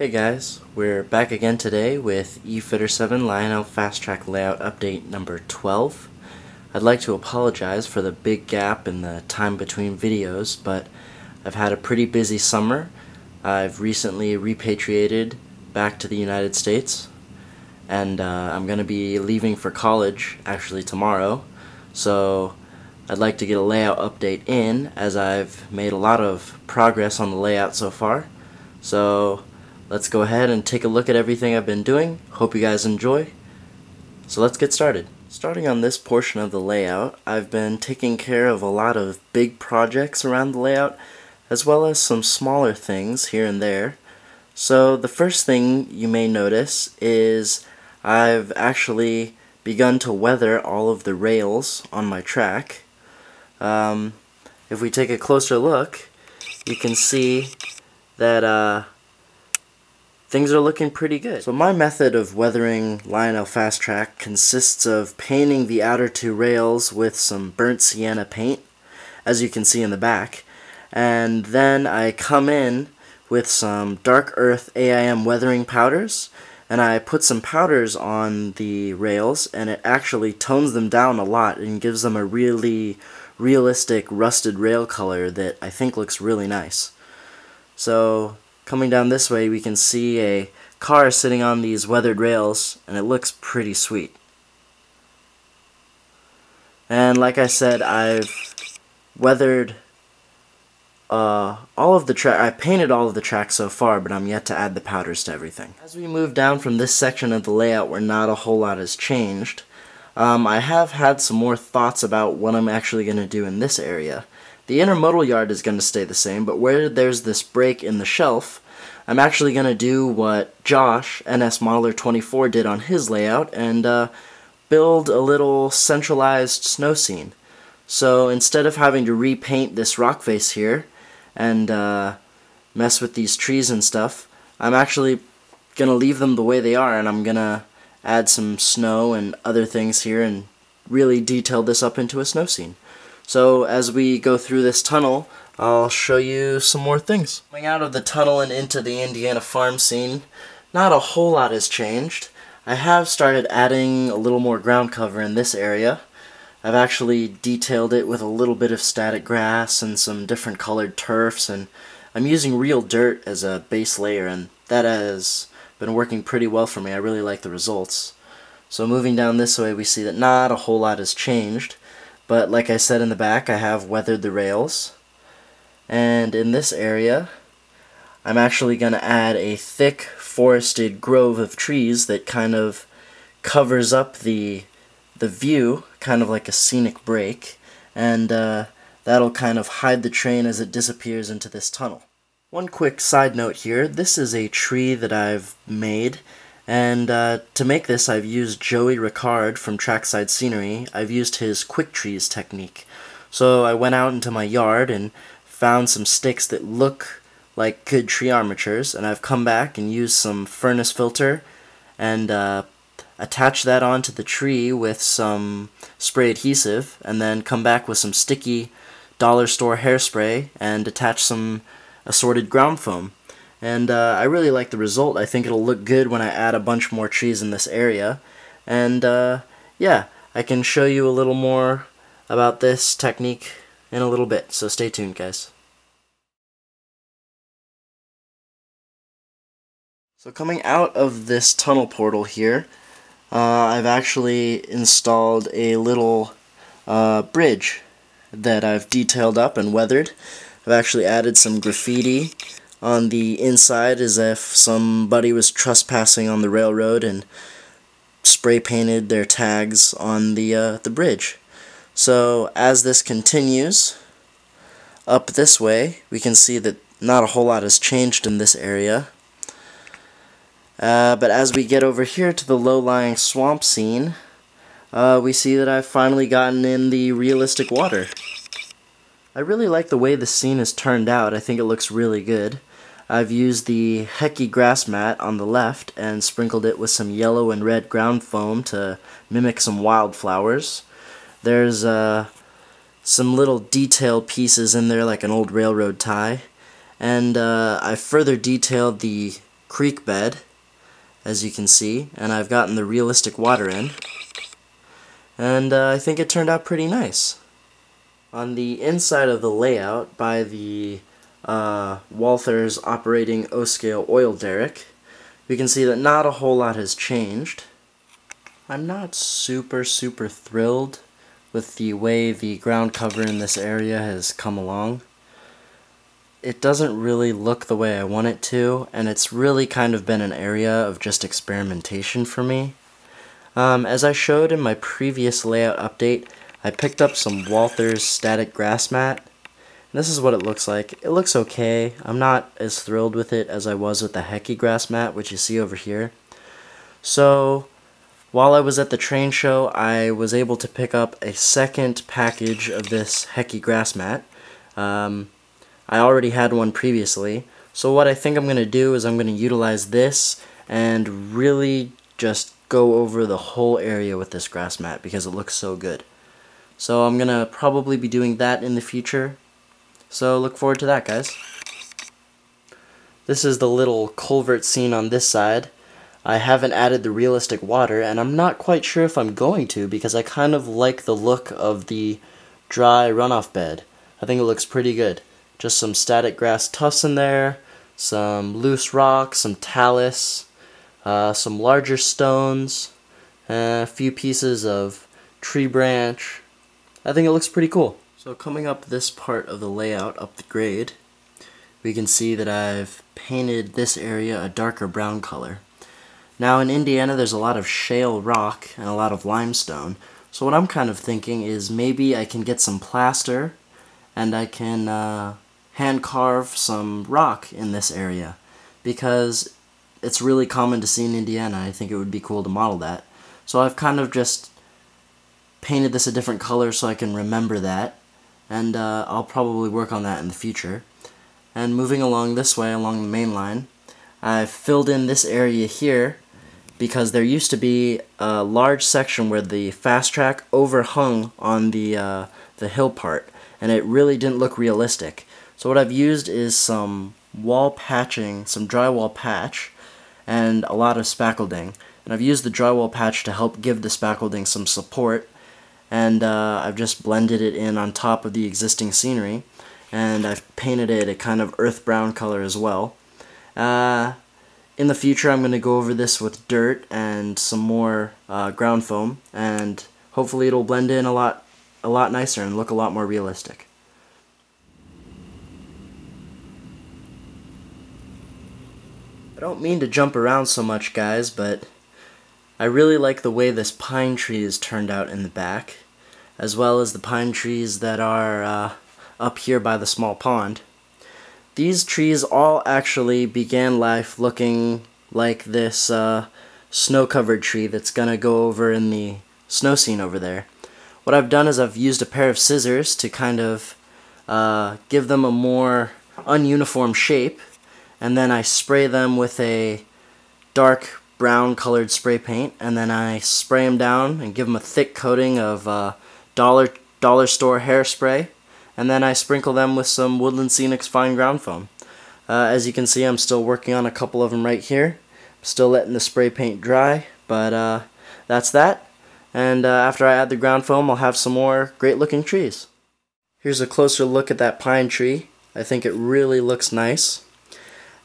Hey guys, we're back again today with eFitter 7 Lionel FasTrack Layout Update number 12. I'd like to apologize for the big gap in the time between videos, but I've had a pretty busy summer. I've recently repatriated back to the United States, and uh, I'm going to be leaving for college actually tomorrow, so I'd like to get a layout update in as I've made a lot of progress on the layout so far. So let's go ahead and take a look at everything I've been doing. Hope you guys enjoy. So let's get started. Starting on this portion of the layout, I've been taking care of a lot of big projects around the layout, as well as some smaller things here and there. So the first thing you may notice is I've actually begun to weather all of the rails on my track. Um, if we take a closer look, you can see that uh, things are looking pretty good. So my method of weathering Lionel FasTrack consists of painting the outer two rails with some burnt sienna paint, as you can see in the back, and then I come in with some dark earth AIM weathering powders, and I put some powders on the rails, and it actually tones them down a lot and gives them a really realistic rusted rail color that I think looks really nice. So Coming down this way, we can see a car sitting on these weathered rails, and it looks pretty sweet. And like I said, I've weathered uh, all of the track. I painted all of the tracks so far, but I'm yet to add the powders to everything. As we move down from this section of the layout where not a whole lot has changed, um, I have had some more thoughts about what I'm actually going to do in this area. The intermodal yard is going to stay the same, but where there's this break in the shelf, I'm actually going to do what Josh, NS Modeler 24, did on his layout and uh, build a little centralized snow scene. So instead of having to repaint this rock face here and uh, mess with these trees and stuff, I'm actually going to leave them the way they are and I'm going to add some snow and other things here and really detail this up into a snow scene. So as we go through this tunnel, I'll show you some more things. Coming out of the tunnel and into the Indiana farm scene, not a whole lot has changed. I have started adding a little more ground cover in this area. I've actually detailed it with a little bit of static grass and some different colored turfs and I'm using real dirt as a base layer and that has been working pretty well for me. I really like the results. So moving down this way we see that not a whole lot has changed. But like I said in the back, I have weathered the rails. And in this area, I'm actually going to add a thick forested grove of trees that kind of covers up the the view, kind of like a scenic break, and uh, that'll kind of hide the train as it disappears into this tunnel. One quick side note here, this is a tree that I've made and uh, to make this, I've used Joey Ricard from Trackside Scenery. I've used his quick trees technique. So I went out into my yard and found some sticks that look like good tree armatures, and I've come back and used some furnace filter and uh, attach that onto the tree with some spray adhesive, and then come back with some sticky dollar store hairspray and attach some assorted ground foam and uh, I really like the result. I think it'll look good when I add a bunch more trees in this area. And uh, yeah, I can show you a little more about this technique in a little bit, so stay tuned guys. So coming out of this tunnel portal here, uh, I've actually installed a little uh, bridge that I've detailed up and weathered. I've actually added some graffiti on the inside as if somebody was trespassing on the railroad and spray painted their tags on the uh, the bridge. So as this continues up this way, we can see that not a whole lot has changed in this area. Uh, but as we get over here to the low-lying swamp scene, uh, we see that I've finally gotten in the realistic water. I really like the way the scene is turned out. I think it looks really good. I've used the Heki grass mat on the left and sprinkled it with some yellow and red ground foam to mimic some wildflowers. There's uh, some little detailed pieces in there like an old railroad tie. And uh, I further detailed the creek bed, as you can see, and I've gotten the realistic water in. And uh, I think it turned out pretty nice. On the inside of the layout, by the uh, Walthers operating O-scale oil derrick, we can see that not a whole lot has changed. I'm not super, super thrilled with the way the ground cover in this area has come along. It doesn't really look the way I want it to, and it's really kind of been an area of just experimentation for me. Um, as I showed in my previous layout update, I picked up some Walthers static grass mat. This is what it looks like. It looks okay. I'm not as thrilled with it as I was with the Heki grass mat, which you see over here. So, while I was at the train show, I was able to pick up a second package of this Heki grass mat. Um, I already had one previously, so what I think I'm going to do is I'm going to utilize this and really just go over the whole area with this grass mat because it looks so good. So I'm going to probably be doing that in the future. So look forward to that, guys. This is the little culvert scene on this side. I haven't added the realistic water, and I'm not quite sure if I'm going to because I kind of like the look of the dry runoff bed. I think it looks pretty good. Just some static grass tufts in there, some loose rocks, some talus, uh, some larger stones, a few pieces of tree branch. I think it looks pretty cool. So coming up this part of the layout, up the grade, we can see that I've painted this area a darker brown color. Now in Indiana there's a lot of shale rock and a lot of limestone, so what I'm kind of thinking is maybe I can get some plaster and I can uh, hand carve some rock in this area because it's really common to see in Indiana. I think it would be cool to model that. So I've kind of just painted this a different color so I can remember that and uh, I'll probably work on that in the future. And moving along this way along the main line, I've filled in this area here because there used to be a large section where the FasTrack overhung on the uh, the hill part and it really didn't look realistic. So what I've used is some wall patching, some drywall patch and a lot of spackleding. And I've used the drywall patch to help give the spackleding some support and uh, I've just blended it in on top of the existing scenery and I've painted it a kind of earth brown color as well. Uh, in the future, I'm going to go over this with dirt and some more uh, ground foam, and hopefully it'll blend in a lot, a lot nicer and look a lot more realistic. I don't mean to jump around so much, guys, but I really like the way this pine tree is turned out in the back, as well as the pine trees that are uh, up here by the small pond. These trees all actually began life looking like this uh, snow-covered tree that's gonna go over in the snow scene over there. What I've done is I've used a pair of scissors to kind of uh, give them a more ununiform shape and then I spray them with a dark brown colored spray paint and then I spray them down and give them a thick coating of uh, dollar dollar store hairspray and then I sprinkle them with some Woodland Scenics fine ground foam. Uh, as you can see, I'm still working on a couple of them right here. I'm still letting the spray paint dry, but uh, that's that. And uh, after I add the ground foam, I'll have some more great looking trees. Here's a closer look at that pine tree. I think it really looks nice.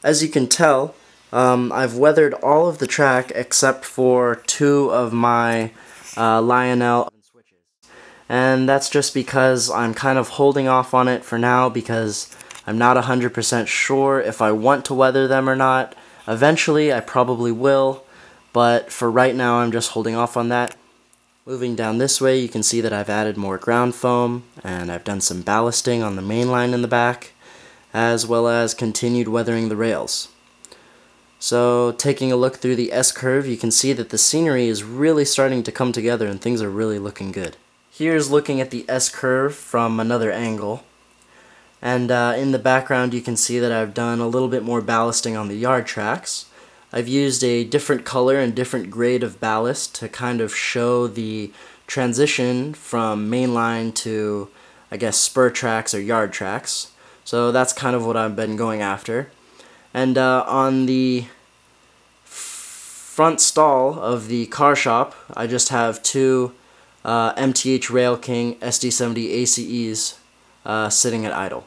As you can tell, um, I've weathered all of the track except for two of my uh, Lionel and that's just because I'm kind of holding off on it for now because I'm not 100% sure if I want to weather them or not. Eventually, I probably will, but for right now, I'm just holding off on that. Moving down this way, you can see that I've added more ground foam, and I've done some ballasting on the main line in the back, as well as continued weathering the rails. So, taking a look through the S-curve, you can see that the scenery is really starting to come together and things are really looking good. Here's looking at the S-curve from another angle. And uh, in the background you can see that I've done a little bit more ballasting on the yard tracks. I've used a different color and different grade of ballast to kind of show the transition from mainline to, I guess, spur tracks or yard tracks. So that's kind of what I've been going after. And uh, on the front stall of the car shop, I just have two uh, MTH Rail King SD70 ACEs uh, sitting at idle.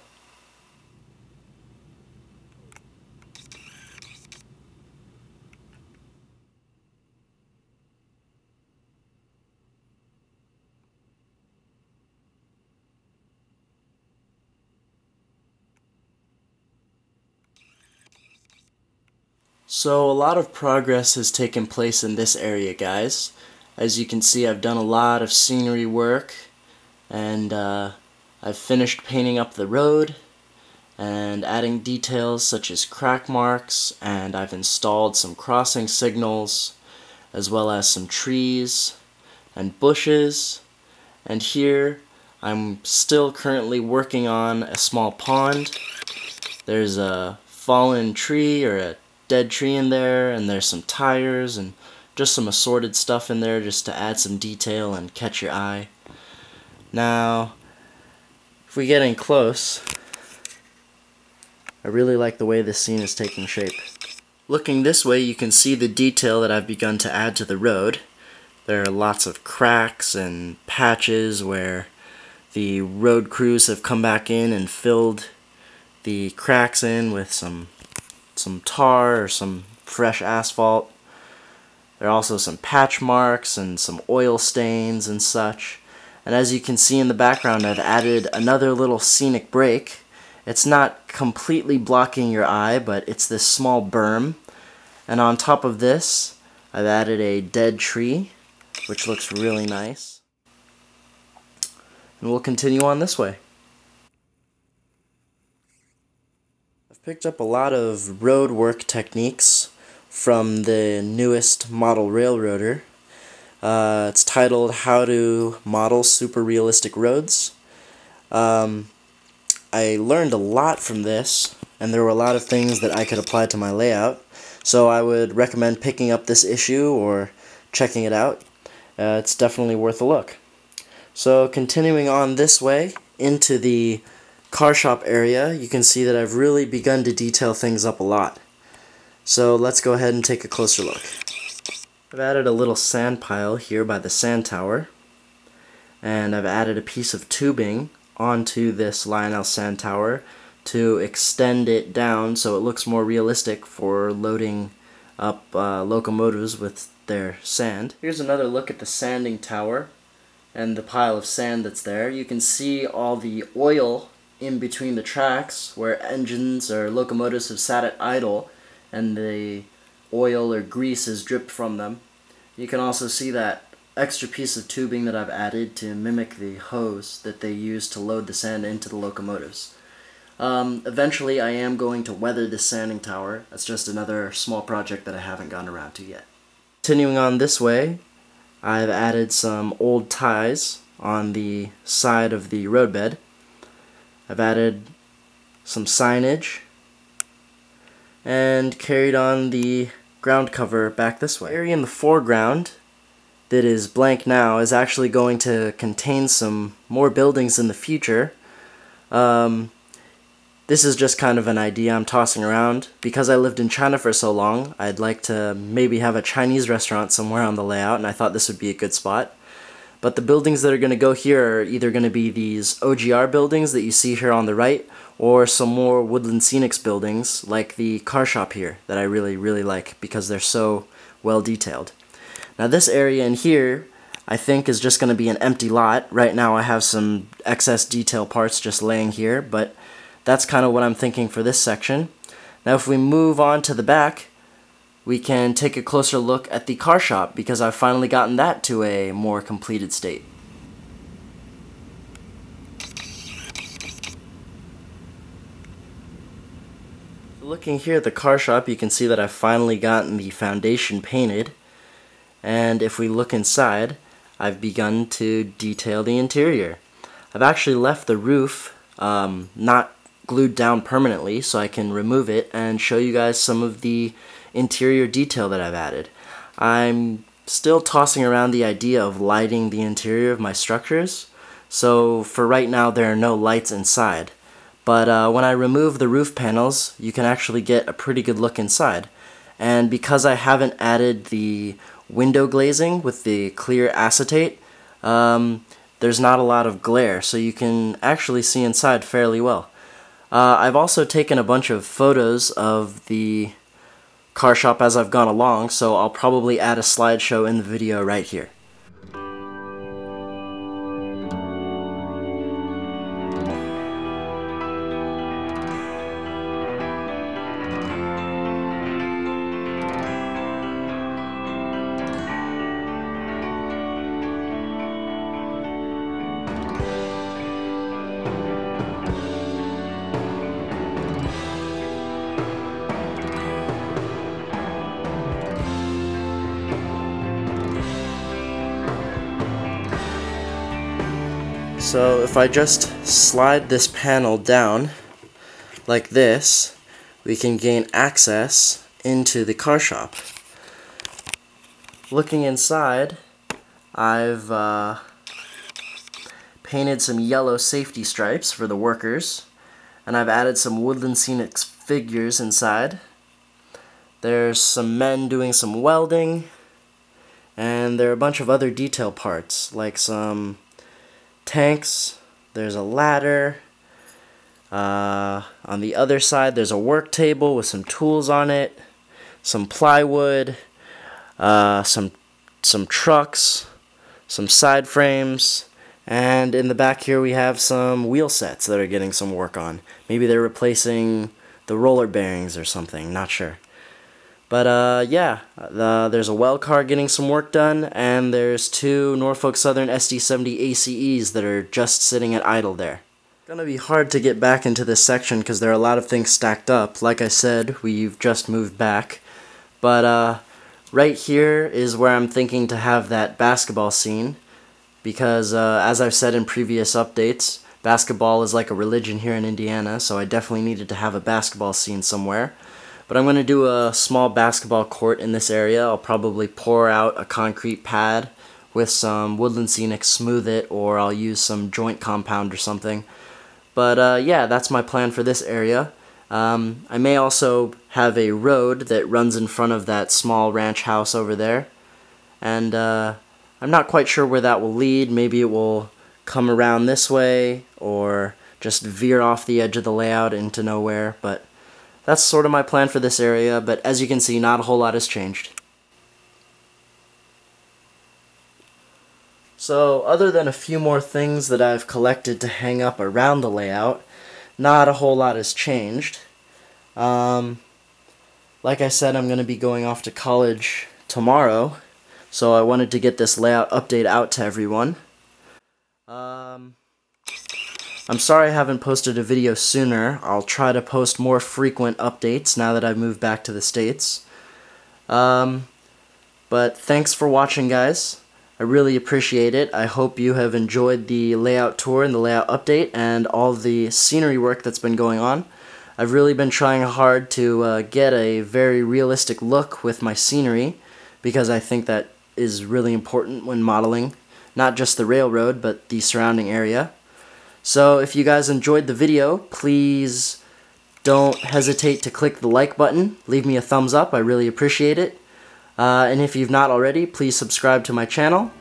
So a lot of progress has taken place in this area guys. As you can see I've done a lot of scenery work and uh, I've finished painting up the road and adding details such as crack marks and I've installed some crossing signals as well as some trees and bushes and here I'm still currently working on a small pond. There's a fallen tree or a dead tree in there, and there's some tires and just some assorted stuff in there just to add some detail and catch your eye. Now, if we get in close, I really like the way this scene is taking shape. Looking this way, you can see the detail that I've begun to add to the road. There are lots of cracks and patches where the road crews have come back in and filled the cracks in with some some tar or some fresh asphalt. There are also some patch marks and some oil stains and such. And as you can see in the background, I've added another little scenic break. It's not completely blocking your eye, but it's this small berm. And on top of this, I've added a dead tree, which looks really nice. And we'll continue on this way. Picked up a lot of road work techniques from the newest model railroader. Uh, it's titled How to Model Super Realistic Roads. Um, I learned a lot from this, and there were a lot of things that I could apply to my layout. So I would recommend picking up this issue or checking it out. Uh, it's definitely worth a look. So continuing on this way into the car shop area, you can see that I've really begun to detail things up a lot. So let's go ahead and take a closer look. I've added a little sand pile here by the sand tower, and I've added a piece of tubing onto this Lionel sand tower to extend it down so it looks more realistic for loading up uh, locomotives with their sand. Here's another look at the sanding tower and the pile of sand that's there. You can see all the oil in between the tracks where engines or locomotives have sat at idle and the oil or grease has dripped from them. You can also see that extra piece of tubing that I've added to mimic the hose that they use to load the sand into the locomotives. Um, eventually I am going to weather this sanding tower. That's just another small project that I haven't gotten around to yet. Continuing on this way, I've added some old ties on the side of the roadbed. I've added some signage and carried on the ground cover back this way. The area in the foreground that is blank now is actually going to contain some more buildings in the future. Um, this is just kind of an idea I'm tossing around. Because I lived in China for so long, I'd like to maybe have a Chinese restaurant somewhere on the layout, and I thought this would be a good spot. But the buildings that are going to go here are either going to be these OGR buildings that you see here on the right, or some more Woodland Scenics buildings, like the car shop here, that I really, really like, because they're so well detailed. Now this area in here, I think is just going to be an empty lot. Right now I have some excess detail parts just laying here, but that's kind of what I'm thinking for this section. Now if we move on to the back, we can take a closer look at the car shop because I've finally gotten that to a more completed state. Looking here at the car shop, you can see that I've finally gotten the foundation painted. And if we look inside, I've begun to detail the interior. I've actually left the roof um, not glued down permanently so I can remove it and show you guys some of the interior detail that I've added. I'm still tossing around the idea of lighting the interior of my structures, so for right now there are no lights inside. But uh, when I remove the roof panels, you can actually get a pretty good look inside. and because I haven't added the window glazing with the clear acetate, um, there's not a lot of glare, so you can actually see inside fairly well. Uh, I've also taken a bunch of photos of the car shop as I've gone along, so I'll probably add a slideshow in the video right here. So if I just slide this panel down like this, we can gain access into the car shop. Looking inside, I've uh, painted some yellow safety stripes for the workers, and I've added some Woodland Scenics figures inside. There's some men doing some welding, and there are a bunch of other detail parts, like some tanks. There's a ladder. Uh, on the other side, there's a work table with some tools on it, some plywood, uh, some some trucks, some side frames, and in the back here we have some wheel sets that are getting some work on. Maybe they're replacing the roller bearings or something, not sure. But uh, yeah, the, there's a well car getting some work done, and there's two Norfolk Southern SD70 ACEs that are just sitting at idle there. Gonna be hard to get back into this section because there are a lot of things stacked up. Like I said, we've just moved back. But uh, right here is where I'm thinking to have that basketball scene. Because uh, as I've said in previous updates, basketball is like a religion here in Indiana, so I definitely needed to have a basketball scene somewhere. But I'm going to do a small basketball court in this area. I'll probably pour out a concrete pad with some Woodland Scenic Smooth It, or I'll use some joint compound or something. But uh, yeah, that's my plan for this area. Um, I may also have a road that runs in front of that small ranch house over there. And uh, I'm not quite sure where that will lead. Maybe it will come around this way, or just veer off the edge of the layout into nowhere. But that's sort of my plan for this area, but as you can see, not a whole lot has changed. So, other than a few more things that I've collected to hang up around the layout, not a whole lot has changed. Um, like I said, I'm going to be going off to college tomorrow, so I wanted to get this layout update out to everyone. Um, I'm sorry I haven't posted a video sooner. I'll try to post more frequent updates now that I've moved back to the States. Um, but thanks for watching, guys. I really appreciate it. I hope you have enjoyed the layout tour and the layout update and all the scenery work that's been going on. I've really been trying hard to uh, get a very realistic look with my scenery because I think that is really important when modeling not just the railroad but the surrounding area. So if you guys enjoyed the video, please don't hesitate to click the like button. Leave me a thumbs up. I really appreciate it. Uh, and if you've not already, please subscribe to my channel.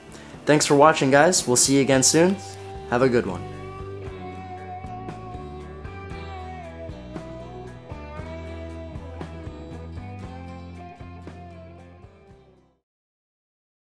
Thanks for watching, guys. We'll see you again soon. Have a good one.